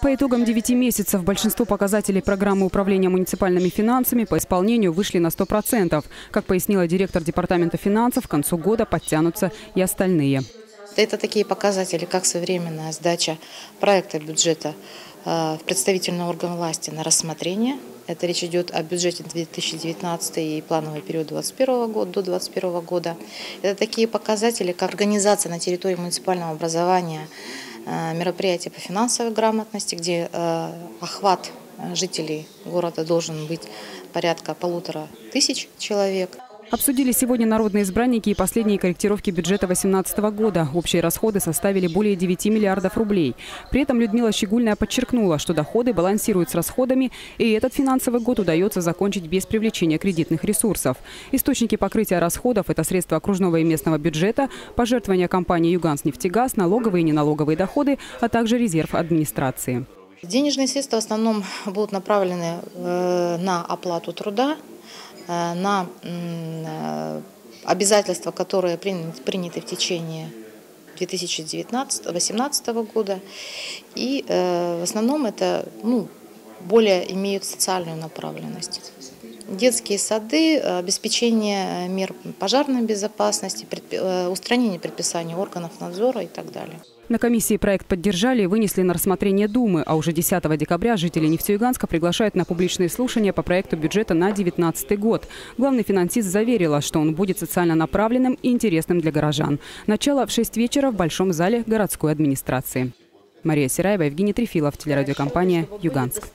По итогам 9 месяцев большинство показателей программы управления муниципальными финансами по исполнению вышли на 100%. Как пояснила директор департамента финансов, к концу года подтянутся и остальные. Это такие показатели, как своевременная сдача проекта бюджета э, в представительный орган власти на рассмотрение. Это речь идет о бюджете 2019 и плановый период 2021 года до 2021 года. Это такие показатели, как организация на территории муниципального образования э, мероприятий по финансовой грамотности, где э, охват жителей города должен быть порядка полутора тысяч человек. Обсудили сегодня народные избранники и последние корректировки бюджета 2018 года. Общие расходы составили более 9 миллиардов рублей. При этом Людмила Щегульная подчеркнула, что доходы балансируют с расходами, и этот финансовый год удается закончить без привлечения кредитных ресурсов. Источники покрытия расходов – это средства окружного и местного бюджета, пожертвования компании «Юганснефтегаз», налоговые и неналоговые доходы, а также резерв администрации. Денежные средства в основном будут направлены э, на оплату труда, на э, обязательства, которые приняты в течение 2019-2018 года. И э, в основном это ну, более имеют социальную направленность. Детские сады, обеспечение мер пожарной безопасности, устранение предписаний органов надзора и так далее. На комиссии проект поддержали и вынесли на рассмотрение Думы, а уже 10 декабря жители Нефтеюганска приглашают на публичные слушания по проекту бюджета на 2019 год. Главный финансист заверила, что он будет социально направленным и интересным для горожан. Начало в 6 вечера в Большом зале городской администрации. Мария Сираева, Евгений Трефилов, телерадиокомпания «Юганск».